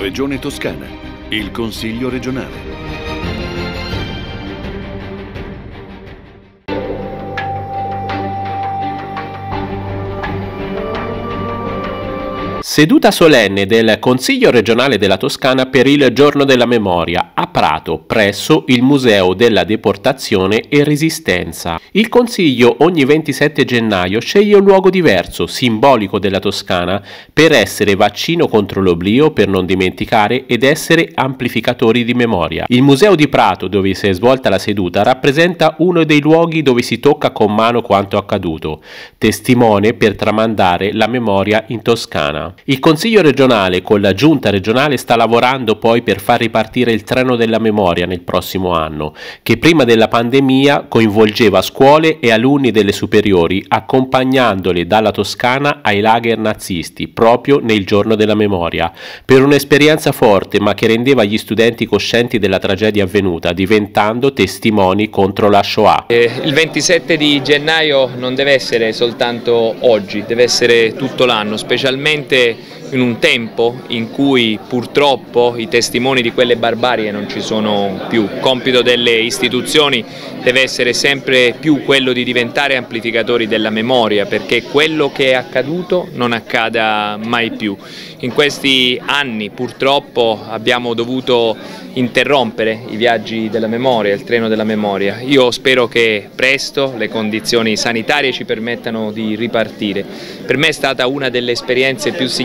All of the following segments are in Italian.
Regione Toscana. Il Consiglio regionale. Seduta solenne del Consiglio regionale della Toscana per il Giorno della Memoria a Prato, presso il Museo della Deportazione e Resistenza. Il Consiglio ogni 27 gennaio sceglie un luogo diverso, simbolico della Toscana, per essere vaccino contro l'oblio, per non dimenticare ed essere amplificatori di memoria. Il Museo di Prato, dove si è svolta la seduta, rappresenta uno dei luoghi dove si tocca con mano quanto accaduto, testimone per tramandare la memoria in Toscana. Il Consiglio regionale con la Giunta regionale sta lavorando poi per far ripartire il treno della memoria nel prossimo anno, che prima della pandemia coinvolgeva scuole e alunni delle superiori, accompagnandoli dalla Toscana ai lager nazisti, proprio nel giorno della memoria, per un'esperienza forte ma che rendeva gli studenti coscienti della tragedia avvenuta, diventando testimoni contro la Shoah. Eh, il 27 di gennaio non deve essere soltanto oggi, deve essere tutto l'anno, specialmente in un tempo in cui purtroppo i testimoni di quelle barbarie non ci sono più. Il compito delle istituzioni deve essere sempre più quello di diventare amplificatori della memoria perché quello che è accaduto non accada mai più. In questi anni purtroppo abbiamo dovuto interrompere i viaggi della memoria, il treno della memoria. Io spero che presto le condizioni sanitarie ci permettano di ripartire. Per me è stata una delle esperienze più significative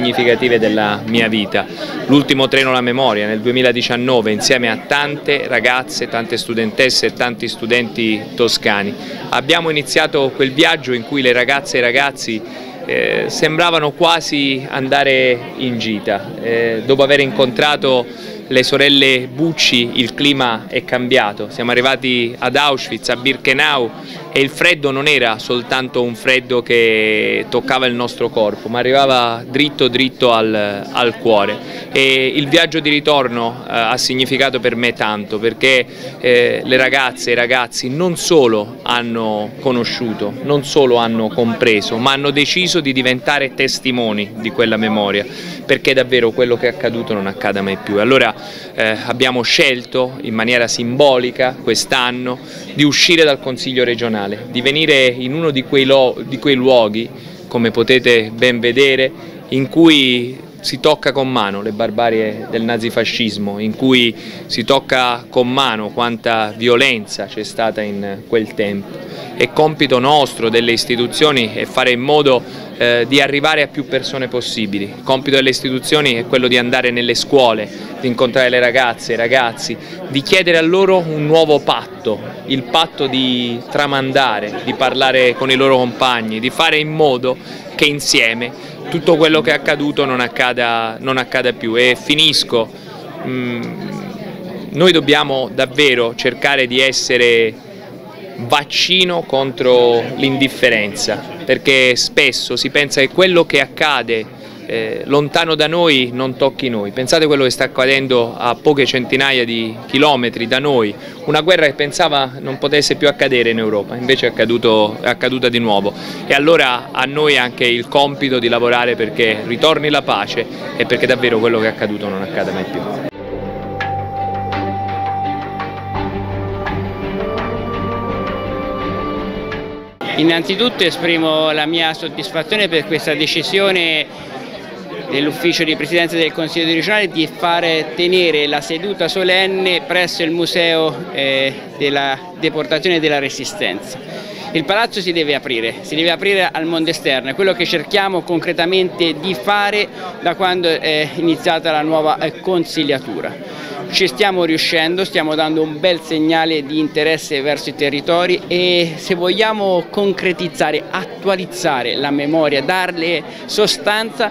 della mia vita. L'ultimo treno alla memoria nel 2019 insieme a tante ragazze, tante studentesse e tanti studenti toscani. Abbiamo iniziato quel viaggio in cui le ragazze e i ragazzi eh, sembravano quasi andare in gita. Eh, dopo aver incontrato le sorelle Bucci il clima è cambiato, siamo arrivati ad Auschwitz, a Birkenau e il freddo non era soltanto un freddo che toccava il nostro corpo, ma arrivava dritto dritto al, al cuore e il viaggio di ritorno eh, ha significato per me tanto perché eh, le ragazze e i ragazzi non solo hanno conosciuto, non solo hanno compreso, ma hanno deciso di diventare testimoni di quella memoria perché davvero quello che è accaduto non accada mai più. Allora eh, abbiamo scelto in maniera simbolica quest'anno di uscire dal Consiglio regionale nazionale, di venire in uno di quei, di quei luoghi, come potete ben vedere, in cui si tocca con mano le barbarie del nazifascismo, in cui si tocca con mano quanta violenza c'è stata in quel tempo. È compito nostro, delle istituzioni, è fare in modo eh, di arrivare a più persone possibili. Il compito delle istituzioni è quello di andare nelle scuole, di incontrare le ragazze, i ragazzi, di chiedere a loro un nuovo patto, il patto di tramandare, di parlare con i loro compagni, di fare in modo che insieme tutto quello che è accaduto non accada, non accada più. E finisco, mm, noi dobbiamo davvero cercare di essere vaccino contro l'indifferenza, perché spesso si pensa che quello che accade eh, lontano da noi non tocchi noi. Pensate a quello che sta accadendo a poche centinaia di chilometri da noi, una guerra che pensava non potesse più accadere in Europa, invece è, accaduto, è accaduta di nuovo. E allora a noi anche il compito di lavorare perché ritorni la pace e perché davvero quello che è accaduto non accada mai più. Innanzitutto esprimo la mia soddisfazione per questa decisione dell'ufficio di presidenza del Consiglio regionale di fare tenere la seduta solenne presso il Museo eh, della Deportazione e della Resistenza. Il palazzo si deve aprire, si deve aprire al mondo esterno, è quello che cerchiamo concretamente di fare da quando è iniziata la nuova eh, consigliatura. Ci stiamo riuscendo, stiamo dando un bel segnale di interesse verso i territori e se vogliamo concretizzare, attualizzare la memoria, darle sostanza,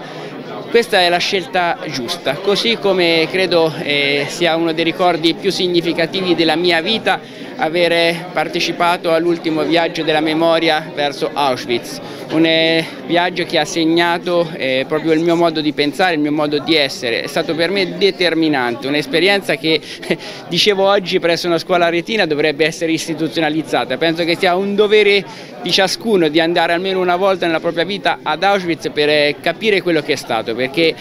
questa è la scelta giusta, così come credo eh, sia uno dei ricordi più significativi della mia vita avere partecipato all'ultimo viaggio della memoria verso Auschwitz, un eh, viaggio che ha segnato eh, proprio il mio modo di pensare, il mio modo di essere, è stato per me determinante, un'esperienza che dicevo oggi presso una scuola retina dovrebbe essere istituzionalizzata, penso che sia un dovere di ciascuno di andare almeno una volta nella propria vita ad Auschwitz per eh, capire quello che è stato. Perché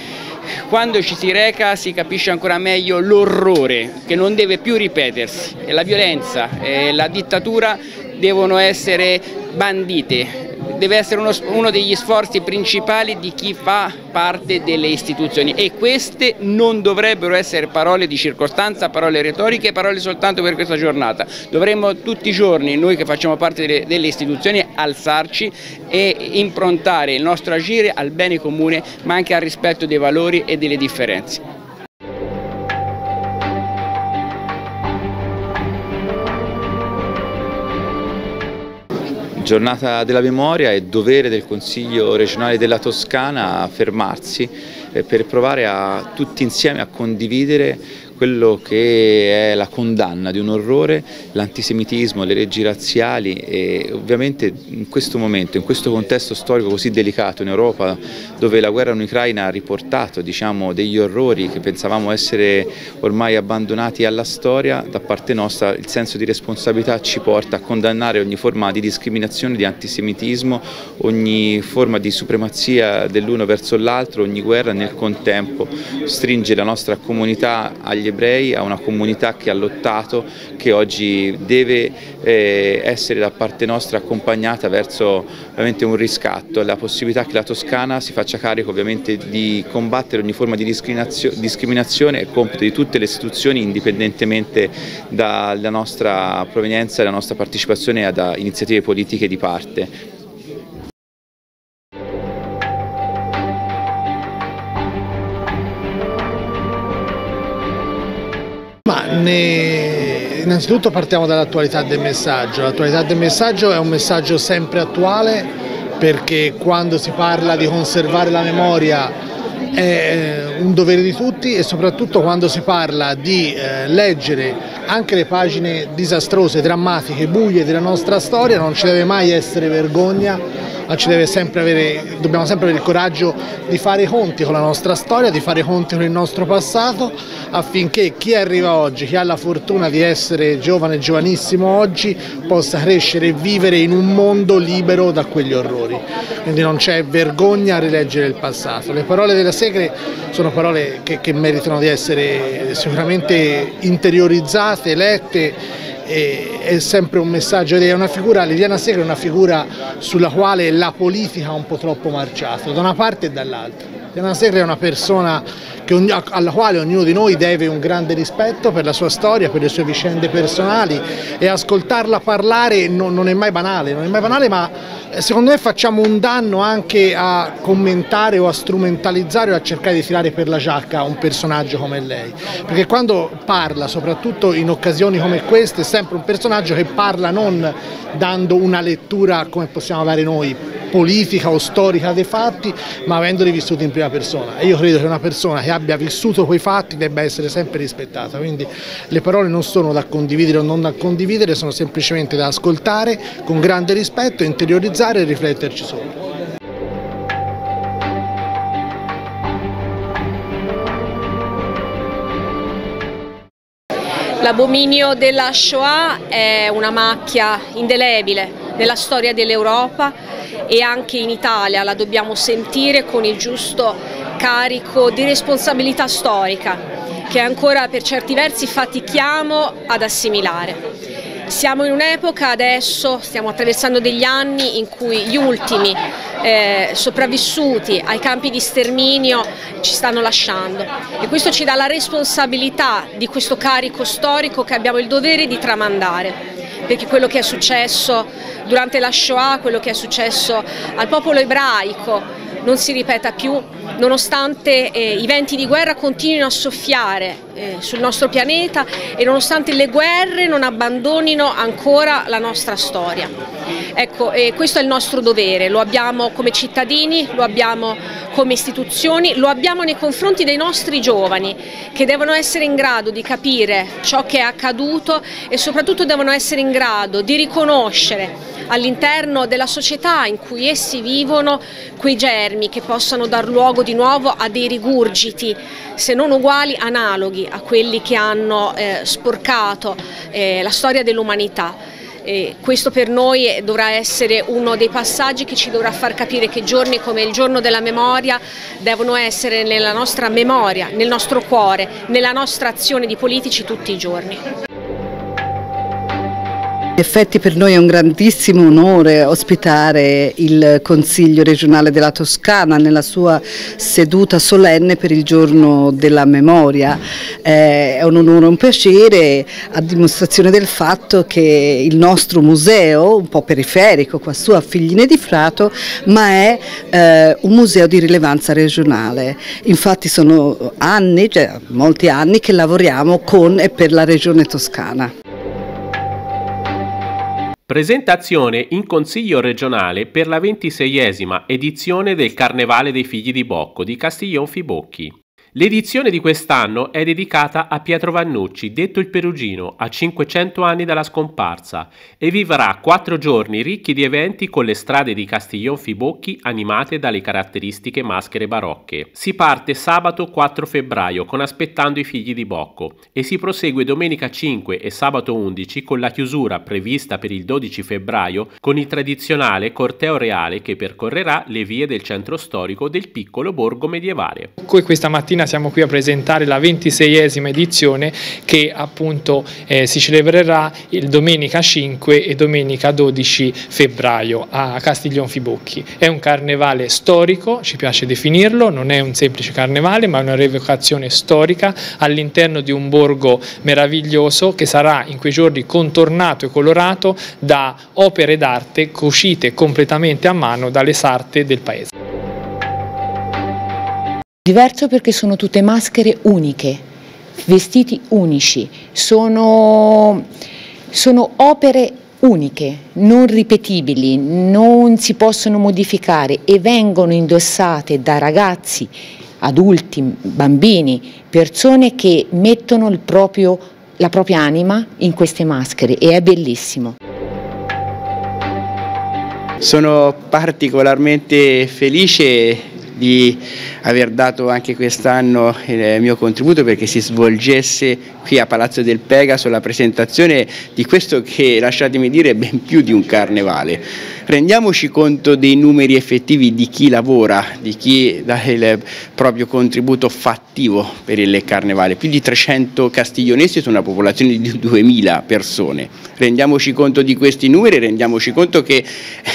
quando ci si reca si capisce ancora meglio l'orrore che non deve più ripetersi. La violenza e la dittatura devono essere bandite deve essere uno, uno, degli sforzi principali di chi fa parte delle istituzioni e queste non dovrebbero essere parole di circostanza, parole retoriche, parole soltanto per questa giornata. Dovremmo tutti i giorni, noi che facciamo parte delle, delle istituzioni, alzarci e improntare il nostro agire al bene comune ma anche al rispetto dei valori e delle differenze. Giornata della memoria è dovere del Consiglio regionale della Toscana fermarsi eh, per provare a tutti insieme a condividere quello che è la condanna di un orrore, l'antisemitismo, le leggi razziali e ovviamente in questo momento, in questo contesto storico così delicato in Europa dove la guerra in Ucraina ha riportato diciamo, degli orrori che pensavamo essere ormai abbandonati alla storia, da parte nostra il senso di responsabilità ci porta a condannare ogni forma di discriminazione, di antisemitismo, ogni forma di supremazia dell'uno verso l'altro, ogni guerra nel contempo stringe la nostra comunità agli agli ebrei, a una comunità che ha lottato, che oggi deve eh, essere da parte nostra accompagnata verso ovviamente un riscatto, la possibilità che la Toscana si faccia carico ovviamente di combattere ogni forma di discriminazione è compito di tutte le istituzioni indipendentemente dalla nostra provenienza e dalla nostra partecipazione ad iniziative politiche di parte. Ne... innanzitutto partiamo dall'attualità del messaggio. L'attualità del messaggio è un messaggio sempre attuale perché quando si parla di conservare la memoria è un dovere di tutti e soprattutto quando si parla di eh, leggere anche le pagine disastrose, drammatiche, buie della nostra storia non ci deve mai essere vergogna sempre avere, dobbiamo sempre avere il coraggio di fare i conti con la nostra storia, di fare i conti con il nostro passato affinché chi arriva oggi, chi ha la fortuna di essere giovane, giovanissimo oggi, possa crescere e vivere in un mondo libero da quegli orrori. Quindi non c'è vergogna a rileggere il passato. Le parole della Segre sono parole che, che meritano di essere sicuramente interiorizzate, lette è sempre un messaggio, è una figura, Liliana Segre è una figura sulla quale la politica ha un po' troppo marciato, da una parte e dall'altra. Liliana Segre è una persona che, alla quale ognuno di noi deve un grande rispetto per la sua storia, per le sue vicende personali e ascoltarla parlare non, non è mai banale, non è mai banale ma eh, secondo me facciamo un danno anche a commentare o a strumentalizzare o a cercare di tirare per la giacca un personaggio come lei, perché quando parla, soprattutto in occasioni come queste, è sempre un personaggio che parla non dando una lettura come possiamo dare noi, politica o storica dei fatti, ma avendoli vissuti in prima persona. E io credo che una persona che abbia vissuto quei fatti debba essere sempre rispettata, quindi le parole non sono da condividere o non da condividere, sono semplicemente da ascoltare con grande rispetto, interiorizzare e rifletterci sopra. L'abominio della Shoah è una macchia indelebile nella storia dell'Europa e anche in Italia la dobbiamo sentire con il giusto carico di responsabilità storica che ancora per certi versi fatichiamo ad assimilare. Siamo in un'epoca adesso, stiamo attraversando degli anni in cui gli ultimi eh, sopravvissuti ai campi di sterminio ci stanno lasciando e questo ci dà la responsabilità di questo carico storico che abbiamo il dovere di tramandare perché quello che è successo durante la Shoah, quello che è successo al popolo ebraico non si ripeta più nonostante eh, i venti di guerra continuino a soffiare eh, sul nostro pianeta e nonostante le guerre non abbandonino ancora la nostra storia. Ecco, eh, questo è il nostro dovere, lo abbiamo come cittadini, lo abbiamo come istituzioni, lo abbiamo nei confronti dei nostri giovani che devono essere in grado di capire ciò che è accaduto e soprattutto devono essere in grado di riconoscere all'interno della società in cui essi vivono quei germi che possano dar luogo di nuovo a dei rigurgiti, se non uguali, analoghi a quelli che hanno eh, sporcato eh, la storia dell'umanità. E questo per noi dovrà essere uno dei passaggi che ci dovrà far capire che giorni come il giorno della memoria devono essere nella nostra memoria, nel nostro cuore, nella nostra azione di politici tutti i giorni. In effetti per noi è un grandissimo onore ospitare il Consiglio regionale della Toscana nella sua seduta solenne per il giorno della memoria. Eh, è un onore un piacere a dimostrazione del fatto che il nostro museo, un po' periferico qua su a Figline di Frato, ma è eh, un museo di rilevanza regionale. Infatti sono anni, cioè molti anni che lavoriamo con e per la regione toscana. Presentazione in Consiglio regionale per la ventiseiesima edizione del Carnevale dei Figli di Bocco di Castiglion Fibocchi. L'edizione di quest'anno è dedicata a Pietro Vannucci, detto il Perugino, a 500 anni dalla scomparsa, e vivrà quattro giorni ricchi di eventi con le strade di Castiglion Fibocchi animate dalle caratteristiche maschere barocche. Si parte sabato 4 febbraio con Aspettando i figli di Bocco e si prosegue domenica 5 e sabato 11 con la chiusura prevista per il 12 febbraio con il tradizionale corteo reale che percorrerà le vie del centro storico del piccolo borgo medievale. Questa mattina mattina siamo qui a presentare la ventiseiesima edizione che appunto eh, si celebrerà il domenica 5 e domenica 12 febbraio a Castiglion Fibocchi. È un carnevale storico, ci piace definirlo, non è un semplice carnevale ma è una revocazione storica all'interno di un borgo meraviglioso che sarà in quei giorni contornato e colorato da opere d'arte cucite completamente a mano dalle sarte del paese. Diverso perché sono tutte maschere uniche, vestiti unici, sono, sono opere uniche, non ripetibili, non si possono modificare e vengono indossate da ragazzi, adulti, bambini, persone che mettono proprio, la propria anima in queste maschere e è bellissimo. Sono particolarmente felice di aver dato anche quest'anno il mio contributo perché si svolgesse qui a Palazzo del Pegaso la presentazione di questo che, lasciatemi dire, è ben più di un carnevale. Rendiamoci conto dei numeri effettivi di chi lavora, di chi dà il proprio contributo fattivo per il carnevale. Più di 300 castiglionesi su una popolazione di 2000 persone. Rendiamoci conto di questi numeri, rendiamoci conto che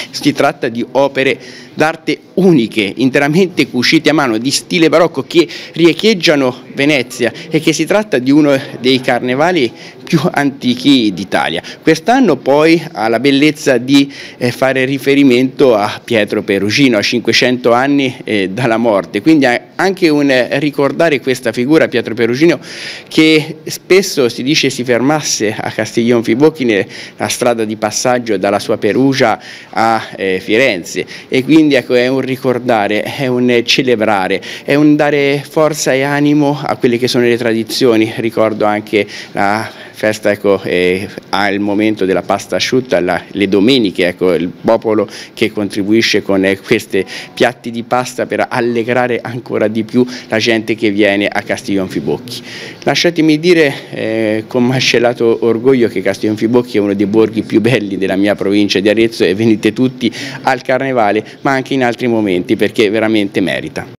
si tratta di opere d'arte uniche, interamente cucite a mano, di stile barocco, che riecheggiano Venezia e che si tratta di uno dei carnevali più antichi d'Italia. Quest'anno poi ha la bellezza di eh, fare riferimento a Pietro Perugino, a 500 anni eh, dalla morte, quindi anche un ricordare questa figura, Pietro Perugino, che spesso si dice si fermasse a Castiglion Fibocchi nella strada di passaggio dalla sua Perugia a eh, Firenze e quindi ecco, è un ricordare, è un celebrare, è un dare forza e animo a quelle che sono le tradizioni, ricordo anche la festa ecco, eh, al momento della pasta asciutta, la, le domeniche, ecco, il popolo che contribuisce con eh, questi piatti di pasta per allegrare ancora di più la gente che viene a Castiglion Fibocchi. Lasciatemi dire eh, con mascellato orgoglio che Castiglion Fibocchi è uno dei borghi più belli della mia provincia di Arezzo e venite tutti al carnevale ma anche in altri momenti perché veramente merita.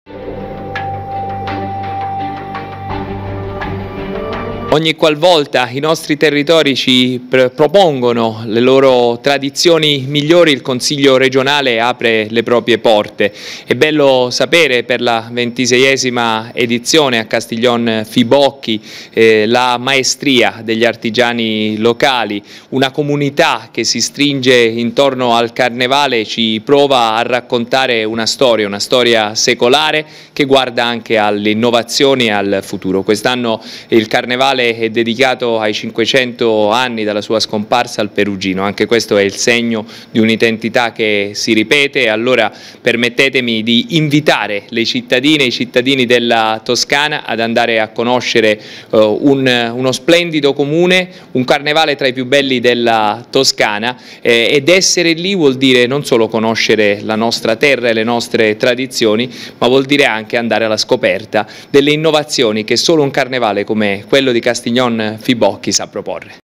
Ogni qualvolta i nostri territori ci propongono le loro tradizioni migliori, il Consiglio regionale apre le proprie porte. È bello sapere per la ventiseiesima edizione a Castiglion Fibocchi eh, la maestria degli artigiani locali, una comunità che si stringe intorno al carnevale ci prova a raccontare una storia, una storia secolare che guarda anche alle innovazioni e al futuro. Quest'anno il carnevale musicale è dedicato ai 500 anni dalla sua scomparsa al Perugino, anche questo è il segno di un'identità che si ripete. Allora permettetemi di invitare le cittadine e i cittadini della Toscana ad andare a conoscere uh, un, uno splendido comune, un carnevale tra i più belli della Toscana eh, ed essere lì vuol dire non solo conoscere la nostra terra e le nostre tradizioni, ma vuol dire anche andare alla scoperta delle innovazioni che solo un carnevale come quello di Castignon Fibocchi sa proporre.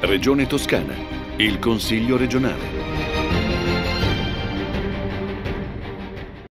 Regione Toscana. Il Consiglio regionale.